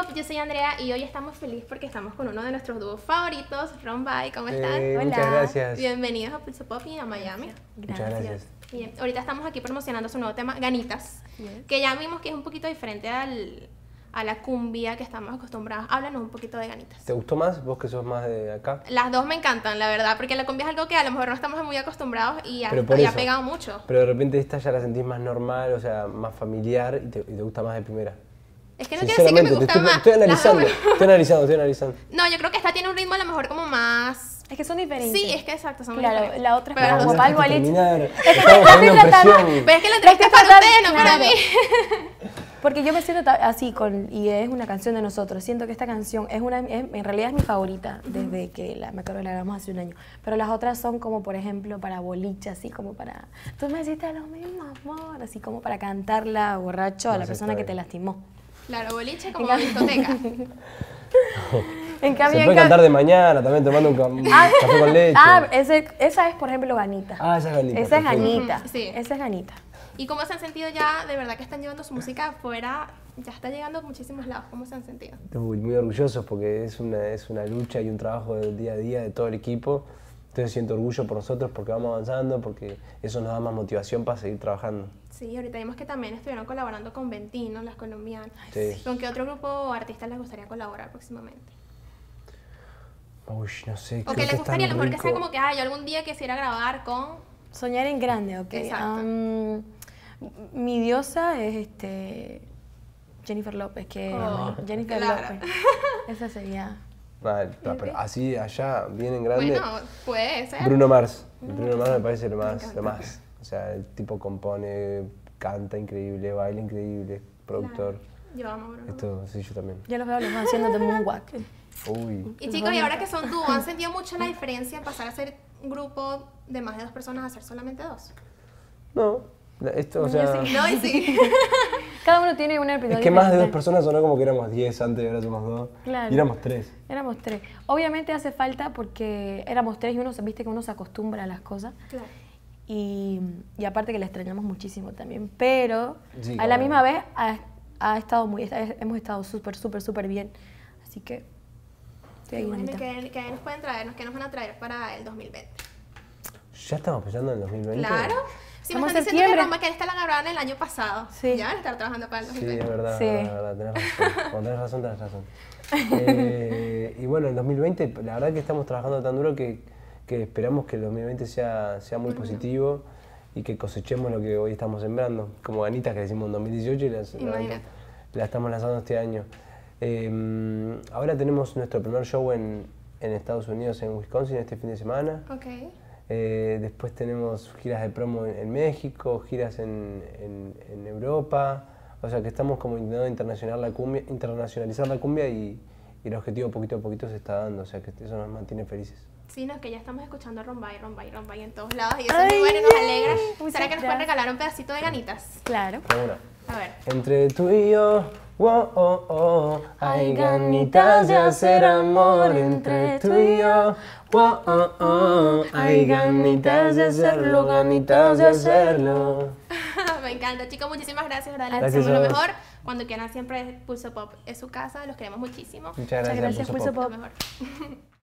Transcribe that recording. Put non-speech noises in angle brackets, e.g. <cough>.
Pop, yo soy Andrea y hoy estamos felices porque estamos con uno de nuestros dúos favoritos, Ron Bay, ¿cómo están? Eh, Hola. Muchas gracias. Bienvenidos a Pulso Pop y a Miami. Muchas gracias. Bien, ahorita estamos aquí promocionando su nuevo tema, Ganitas, Yes. que ya vimos que es un poquito diferente al, a la cumbia que estamos acostumbrados. Háblanos un poquito de Ganitas. ¿Te gustó más? Vos que sos más de acá. Las dos me encantan, la verdad, porque la cumbia es algo que a lo mejor no estamos muy acostumbrados y ha, y ha pegado mucho. Pero de repente esta ya la sentís más normal, o sea, más familiar y te, y te gusta más de primera. Es que no quiero decir que me gusta estoy, más. estoy analizando, estoy analizando, estoy <laughs> analizando. No, yo creo que esta tiene un ritmo a lo mejor como más... Es que son diferentes. Sí, es que exacto, son muy Claro, diferentes. la otra es Pero como tratando- presión. Pero es que la La entrevista es para tratando- ustedes, no para mí. <laughs> Porque yo me siento así con y es una canción de nosotros. Siento que esta canción es una es- en realidad es mi favorita desde que la me acuerdo la grabamos hace un año. Pero las otras son como por ejemplo para boliche, así como para tú me hiciste lo mismo, amor, así como para cantarla borracho a No, la sí, persona que te lastimó. Claro, boliche como discoteca. <laughs> En Se cambio, en puede ca- cantar de mañana también tomando un, ca- un Ah, café con leche. Ah, ese- esa es por ejemplo Ganita. Ah, esa es Ganita, Esa es. Ganita. Sí. Esa es Ganita. ¿Y cómo se han sentido ya? De verdad que están llevando su música afuera. Ya está llegando a muchísimos lados. ¿Cómo se han sentido? Muy, muy orgullosos porque es una, es una lucha y un trabajo del día a día de todo el equipo. Entonces siento orgullo por nosotros porque vamos avanzando, porque eso nos da más motivación para seguir trabajando. Sí, ahorita vimos que también estuvieron colaborando con Ventino, las colombianas. Sí. ¿Con qué otro grupo o artistas les gustaría colaborar próximamente? Uy, no sé. ¿O que les es gustaría? A lo mejor que sea como que, ah, yo algún día quisiera grabar con... Soñar en grande, ok. Exacto. Am, mi diosa es este Jennifer López, que Oh, Jennifer claro. López. <laughs> Esa sería. Pero así allá, bien en grande. Bueno, puede ser. Bruno Mars. Bruno Mars me parece lo más, lo más. O sea, el tipo compone, canta increíble, baila increíble, productor. Yo amo a Bruno. Esto, sí, yo también. Yo los veo los dos haciendo de moonwalk. Uy. Y chicos, y ahora que son dúo, ¿han sentido mucho la diferencia en pasar a ser un grupo de más de dos personas a ser solamente dos? No, la- esto, o sea. <laughs> No, y sí. Cada uno tiene una episodio Es que más de dos personas sonó como que éramos 10 antes y ahora somos dos. Claro. Y éramos tres. Éramos tres. Obviamente hace falta porque éramos tres y uno se viste que uno se acostumbra a las cosas. Claro. Y, y aparte que la extrañamos muchísimo también. Pero Sí, a la misma vez ha, ha estado muy, hemos estado súper, súper, súper bien. Así que estoy ahí Bueno, bonita. ¿qué, qué nos pueden traernos? ¿Qué nos van a traer para el 2020? ¿Ya estamos pensando en el 2020? Claro. Si me Estamos están en diciendo que. Roma que esta la grabaron el año pasado. Sí. Ya van a estar trabajando para el Sí, 2020. es verdad, Sí. es verdad, tenés razón. Cuando tenés razón, tenés razón. Eh, y bueno, el 2020, la verdad que estamos trabajando tan duro que, que esperamos que el 2020 sea, sea muy positivo y que cosechemos lo que hoy estamos sembrando. Como ganitas que decimos en 2018 y las- la, la estamos lanzando este año. Eh, ahora tenemos nuestro primer show en, en Estados Unidos, en Wisconsin, este fin de semana. Ok. Eh, después tenemos giras de promo en, en México, giras en, en- en Europa. O sea que estamos como intentando internacionalizar la cumbia, internacionalizar la cumbia y, y el objetivo poquito a poquito se está dando. O sea que eso nos mantiene felices. Sí, no, es que ya estamos escuchando Rombay, Rombay, Rombay en todos lados y eso es muy Ay, bueno nos alegra. muchas ¿Será que nos pueden regalar un pedacito de ganitas? Claro. A ver. entre tú y yo, wow, oh, oh, hay ganitas de hacer amor. Entre tú y yo, wow, oh, oh, hay ganitas de hacerlo, ganitas de hacerlo. <laughs> Me encanta, chicos. Muchísimas gracias, ¿verdad? Les Gracias lo mejor. Cuando quieran, siempre Pulso Pop es su casa. Los queremos muchísimo. Muchas gracias, gracias, Pulso Pulso Pop. Lo mejor. <laughs>